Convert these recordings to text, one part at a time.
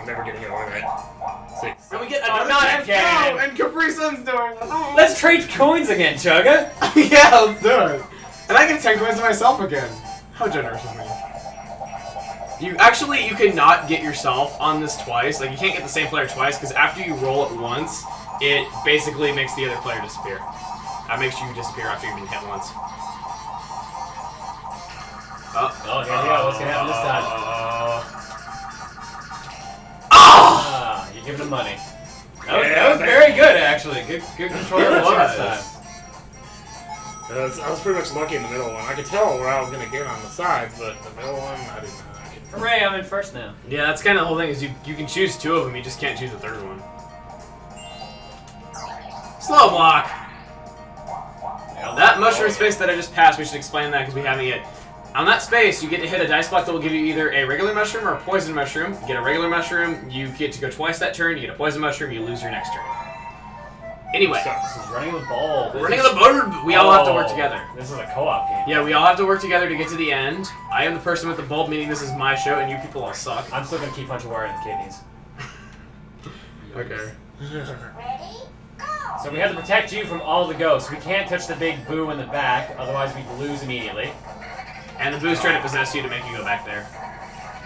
I'm never getting it on that. Six. And we get Oh, another not chance again. and Capri Sun's doing. Oh. Let's trade coins again, Chugga. yeah, let's do it. And I get 10 coins to myself again. How generous of me. You actually you cannot get yourself on this twice. Like you can't get the same player twice because after you roll it once, it basically makes the other player disappear. That makes you disappear after you've been hit once. Oh, Oh, here we go. What's gonna happen this time? Ah, him money. That was, that was very good, actually. Good, good control of the It chance was. time. I was, I was pretty much lucky in the middle one. I could tell where I was gonna get on the sides, but the middle one, I didn't know. Hooray, I'm in first now. Yeah, that's kind of the whole thing. Is you you can choose two of them, you just can't choose the third one. Slow block. That mushroom space that I just passed, we should explain that because we haven't yet. On that space, you get to hit a dice block that will give you either a regular mushroom or a poison mushroom. You get a regular mushroom, you get to go twice that turn. You get a poison mushroom, you lose your next turn. Anyway, Sucks. This is running the ball. This running is- the board, we all have to work Oh, together. This is a co-op game. Yeah, we all have to work together to get to the end. I am the person with the bulb, meaning this is my show, and you people all suck. I'm still gonna keep punching wire in the kidneys. Okay. Ready? Go. So we have to protect you from all the ghosts. We can't touch the big boo in the back, otherwise we lose immediately. And the boo's trying to possess you to make you go back there.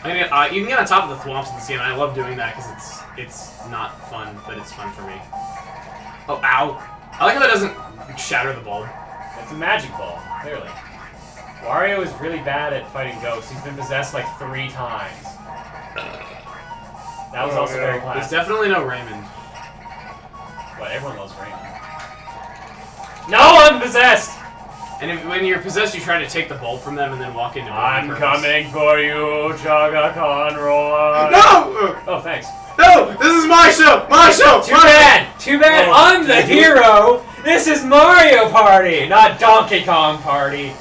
I mean, uh, you can get on top of the thwomps in the sea, and I love doing that because it's it's not fun, but it's fun for me. Oh, ow! I like how that doesn't shatter the bulb. It's a magic ball, clearly. Wario is really bad at fighting ghosts. He's been possessed like three times. That was Oh, also no. very There's definitely no Raymond. But everyone loves Raymond. No, I'm possessed! And if, when you're possessed, you try to take the bulb from them and then walk into. I'm purpose. coming for you, Chugga Conroy. No! Oh, thanks. No! This is my show! My show! Too my bad! Too bad Oh, I'm the hero! This is Mario Party, not Donkey Kong Party.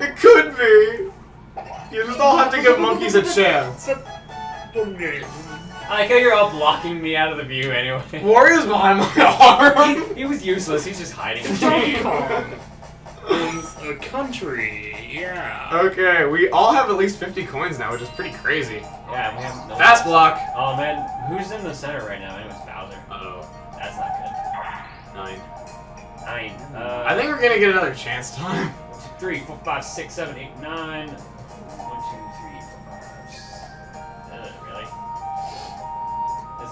It could be. You just all have to give monkeys a chance. Okay. I like how you're all blocking me out of the view anyway. Wario's behind my arm. He was useless, he's just hiding. Donkey Kong owns a country. Yeah. Okay, we all have at least 50 coins now, which is pretty crazy. yeah, we have no Fast block. Oh man, who's in the center right now? Anyways, Bowser. Uh-oh. That's not good. Nine. Nine. Uh, I think we're gonna get another chance time. One, two, three, four, five, six, seven, eight, nine.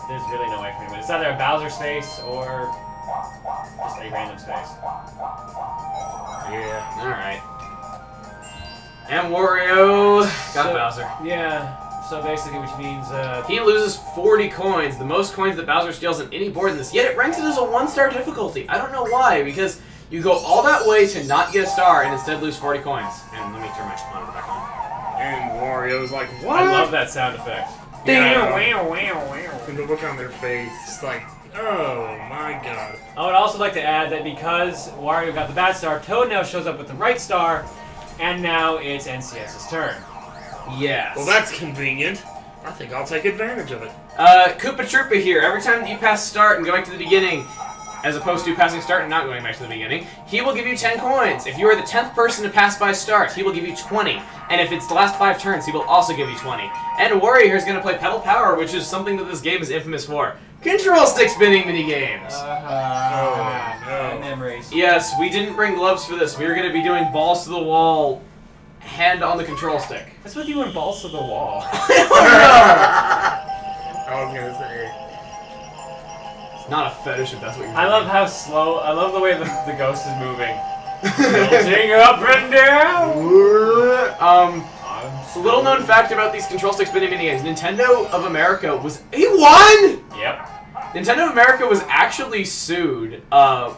There's, there's really no way for me to win. It's either a Bowser space or just a random space. Yeah. Alright. And Wario got So- Bowser. Yeah. So basically, which means uh, He loses 40 coins, the most coins that Bowser steals on any board in this. Yet it ranks it as a one-star difficulty. I don't know why, because you go all that way to not get a star and instead lose 40 coins. And let me turn my monitor back on. And Wario's like, what? I love that sound effect. Yeah. Wow, wow, wow. And the look on their face, it's like, oh my god. I would also like to add that because Wario got the bad star, Toad now shows up with the right star, and now it's NCS's turn. Yes. Well, that's convenient. I think I'll take advantage of it. Uh, Koopa Troopa here. Every time that you pass start and go back to the beginning, as opposed to passing start and not going back to the beginning, he will give you 10 coins. If you are the 10th person to pass by start, he will give you 20. And if it's the last five turns, he will also give you 20. And Wario is going to play Pedal Power, which is something that this game is infamous for. Control stick spinning mini games. Uh, Oh, no. memories. yes, we didn't bring gloves for this. We were going to be doing balls to the wall, hand on the control stick. What's with you and balls to the wall? I was gonna say. Not a fetish if that's what you're I love how slow. I love the way the, the ghost is moving. Tilting up and down. um, I'm little known fact about these control stick spinning minigames: Nintendo of America was he won. Yep. Nintendo of America was actually sued uh,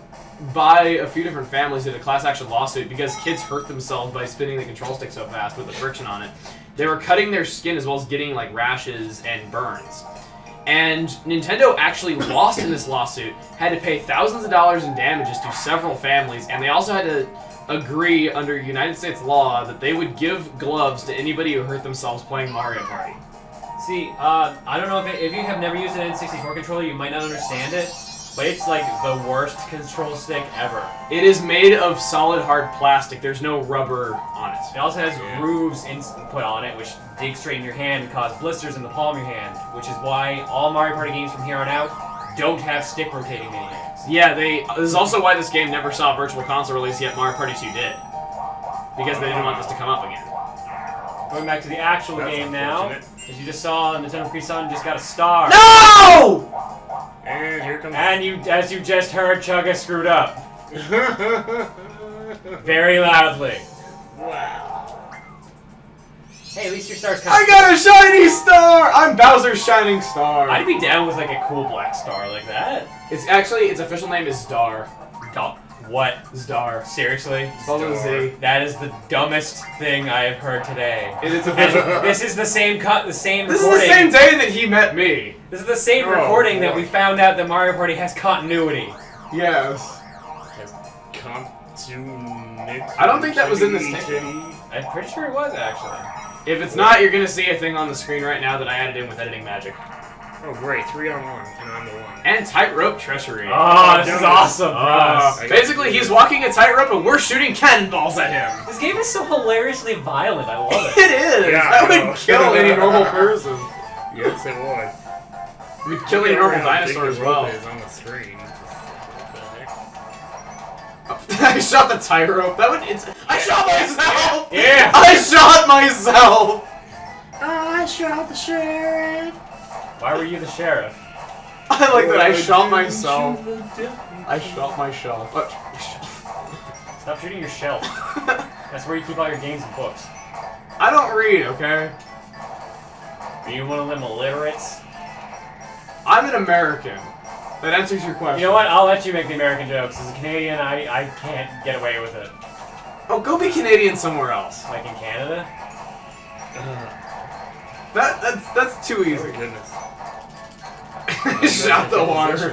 by a few different families in a class action lawsuit because kids hurt themselves by spinning the control stick so fast with the friction on it. They were cutting their skin as well as getting like rashes and burns. And Nintendo actually lost in this lawsuit, had to pay thousands of dollars in damages to several families, and they also had to agree under United States law that they would give gloves to anybody who hurt themselves playing Mario Party. See, uh, I don't know if, it, if you have never used an N64 controller, you might not understand it. But it's like the worst control stick ever. It is made of solid hard plastic. There's no rubber on it. It also has Yeah. grooves in, put on it, which dig straight in your hand and cause blisters in the palm of your hand, which is why all Mario Party games from here on out don't have stick rotating mini-games. Yeah, they. This is also why this game never saw a Virtual Console release yet. Mario Party 2 did, because they didn't want this to come up again. Going back to the actual That's game now, as you just saw, Nintendo Capri Sun just got a star. No! And here comes. And you, as you just heard, Chugga screwed up very loudly. wow. Hey, at least your star's coming. I got a shiny star. I'm Bowser's shining star. I'd be down with like a cool black star like that. It's actually its official name is Zdar. Dog- What? Zdar. Seriously? Spelled with a Z. That is the dumbest thing I have heard today. And it's And official. this is the same cut, the same This is the same day that he met me. This is the same Oh, recording that we found out that Mario Party has continuity. Yes. Has continuity. I don't think that was in this tape. I'm pretty sure it was actually. If it's not, you're gonna see a thing on the screen right now that I added in with editing magic. Oh great, three on one, and I'm the one. And tightrope treachery. Oh, this is awesome for Uh, basically, he's walking a tightrope and we're shooting cannonballs at him. This game is so hilariously violent. I love it. It is. Yeah, that I would kill any normal person. Yes, it was. It would kill any normal dinosaur big as well. is on the screen. What the heck? I shot the tightrope. That would. It's. I shot myself. Yeah. I shot myself. I shot the sheriff. Why were you the sheriff? I like that. I shot myself. I shot myself. Uh, Stop shooting your shelf. That's where you keep all your games and books. I don't read. Okay. Are you one of them illiterates? I'm an American. That answers your question. You know what? I'll let you make the American jokes. As a Canadian, I, I can't get away with it. Oh, go be Canadian somewhere else. Like in Canada? That that's that's too easy. Oh easy. goodness. Shot the water.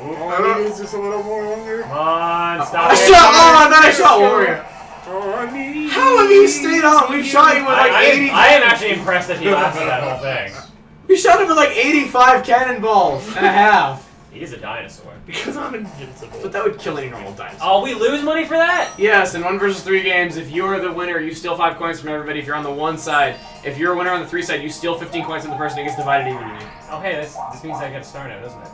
All I need is just a little more longer. Come on, stop I it. shot. Oh, and then I shot Wario. All I need How have you stayed on? We shot you with like I, 80. I am actually impressed that he lasted that whole thing. We shot him with like 85 cannonballs and a half. He's a dinosaur. Because I'm invincible. But that would kill any normal dinosaur. Oh, we lose money for that? Yes, in one versus three games, if you are the winner, you steal five coins from everybody. If you're on the one side, if you're a winner on the three side, you steal 15 coins from the person. It gets divided evenly. Oh, hey, this, this means I get a star now, doesn't it?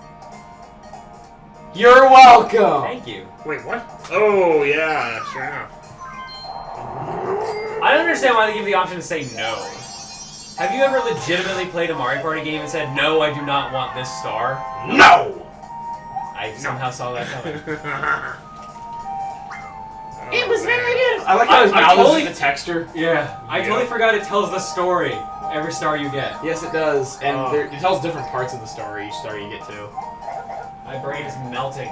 You're welcome. Thank you. Wait, what? Oh, yeah, sure enough. I don't understand why they give the option to say no. Have you ever legitimately played a Mario Party game and said, no, I do not want this star? No. I somehow saw that coming. it was very beautiful. I like how his I- I mouth totally- is the texture. Yeah, I Yeah. totally forgot it tells the story. Every star you get. Yes, it does, and Oh. there, it tells different parts of the story each star you get to. My brain is melting.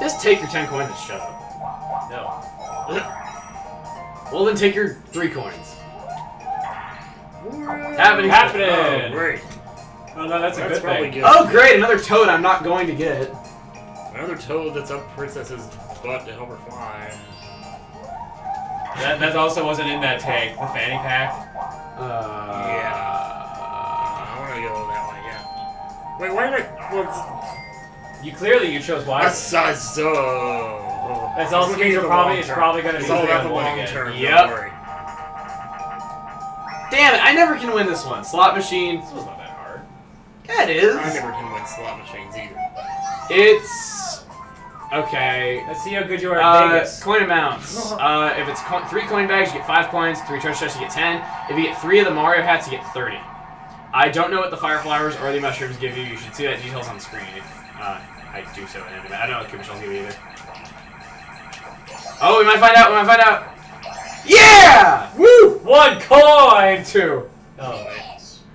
Just take your 10 coins and shut up. No. Well, then take your three coins. Happening. Happening. Happening. Oh, great. Oh no, that's a That's good thing. good. Oh, great! Another toad I'm not going to get. Another toad that's up Princess's butt to help her fly. That, that also wasn't in that tank, the fanny pack. Uh, yeah. I want to go that way, yeah. Wait, why did I... What's... You clearly you chose why. wisely. Asazo. That's also Looking means you're probably it's probably gonna be all three about the one long again. term. Yep. Don't worry. Damn it! I never can win this one. Slot machine. This was not that hard. Yeah, it is. I never can win slot machines either. It's okay. Let's see how good you are at Uh, Vegas. coin amounts. Uh, if it's co- three coin bags, you get five coins. Three treasure chests, you get ten. If you get three of the Mario hats, you get thirty. I don't know what the fire flowers or the mushrooms give you. You should see that details on the screen. If uh, I do so in anime. I don't know what Koopa Shells give you either. Oh, we might find out. We might find out. Yeah! Woo! One coin! Two. Oh.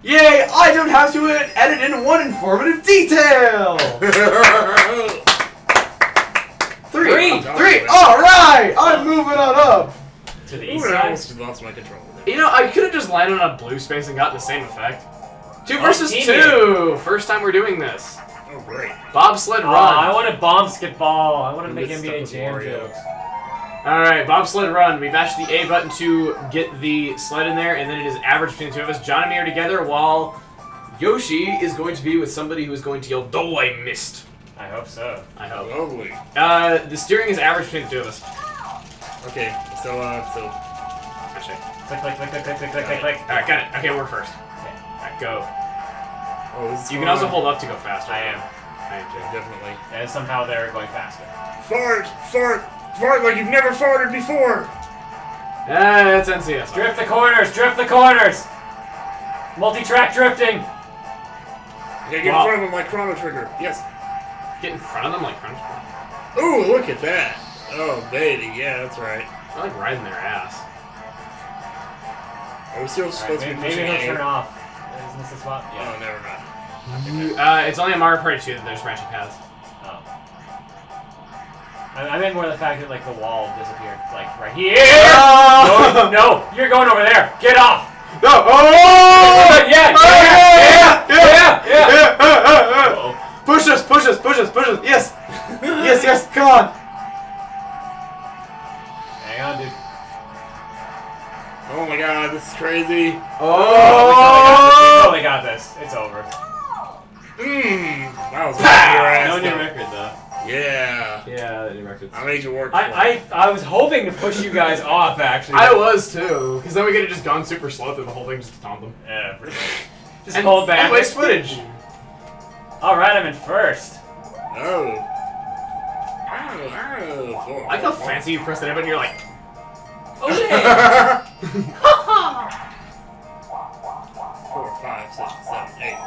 Yay! I don't have to edit in one informative detail. Three. Three. Three. All right. I'm moving on up. To the Ooh, east I almost lost my control. You know, I could have just landed on a blue space and got the same effect. Two Oh, versus team two. First time we're doing this. Oh, great. Bobsled Oh, I run. wanted Bombsketball. I wanted to make NBA Jam with jokes. All right, bobsled run. We mashed the A button to get the sled in there, and then it is average between the two of us. Jon and me are together, while Yoshi is going to be with somebody who is going to yell, "Do I missed?" I hope so. I hope. Lovely. Uh, the steering is average between the two of us. Okay, so, uh, so. Actually. Click, click, click, click, click, click, click, click, click. Alright, got it. Okay, we're first. Okay. Alright, go. Oh, this is You can also hold up to go faster. I am. I am Yeah, too. definitely. And somehow they're going faster. Fart! Fart! Fart like you've never farted before! Ah, that's NCS. Drift the corners! Drift the corners! Multi-track drifting! Okay, get Wow. in front of him like Chrono Trigger. Yes. Get in front of them like Crunch. Ooh, look at that. Oh, baby. Yeah, that's right. I like riding their ass. Are we still Alright, supposed to maybe, be maybe he'll turn off. Isn't this the spot? Oh, never mind. You- Uh, it's only in Mario Party 2 that there's branching paths. Oh. I, I meant more the fact that like the wall disappeared, like right here. Oh! No, no, you're going over there. Get off. No! Oh! Yeah, Oh, yeah, yeah, yeah, yeah, yeah. Uh, uh, uh. Uh-oh. Push us, push us, push us, push us. Yes, yes, yes. Come on. Hang on, dude. Oh my god, this is crazy. Oh! Oh, we got this. It's over. Mmm. That was your ass. No new record though. Yeah. Yeah, the new records. I made you work for it. I, I I was hoping to push you guys off actually. I was too, because then we could have just gone super slow through the whole thing just to taunt them. Yeah, pretty much. Just and, hold back. And waste footage. All right, I'm in first. Oh. I like how fancy you press that button. You're like, Okay. Four, five, six, seven, eight.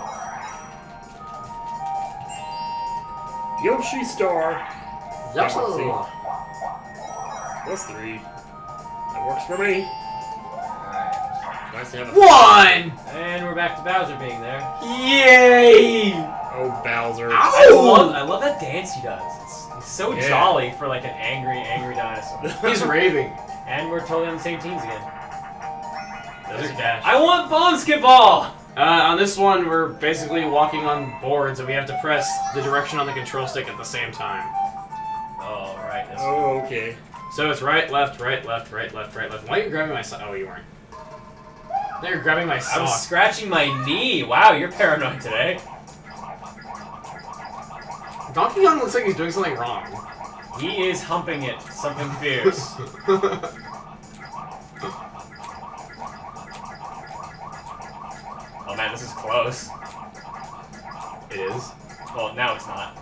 Yoshi Star. That's three. That works for me. Nice to have a one. and we're back to Bowser being there. Yay! Oh, Bowser. I love I love that dance he does. It's, it's so Yeah. jolly for like an angry angry dinosaur. He's raving. and we're totally on the same teams again. Desert Dash. I want Bombsketball. Uh, on this one, we're basically walking on boards, and we have to press the direction on the control stick at the same time. Oh right. That's Oh, okay. So it's right, left, right, left, right, left, right, left. Why are you grabbing my sock? Oh, you weren't. Now you're grabbing my I was scratching my knee. Wow, you're paranoid today. Donkey Kong looks like he's doing something wrong. He is humping it. Something fierce. Oh man, this is close. it is. Well, now it's not.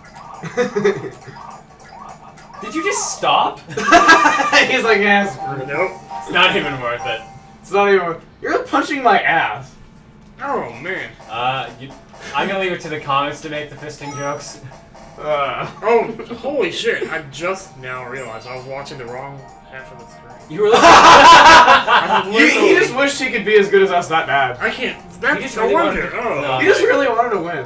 Did you just stop? he's like, yeah, screw it. Nope. It's not even worth it. It's not even. Worth You're punching my ass. Oh, man. Uh, you, I'm gonna leave it to the comments to make the fisting jokes. Uh, Oh, holy shit. I just now realized I was watching the wrong half of the screen. You were looking. I he, he just wished he could be as good as us that bad. I can't. That's just no really wonder. wanted Oh. No. He just really wanted to win.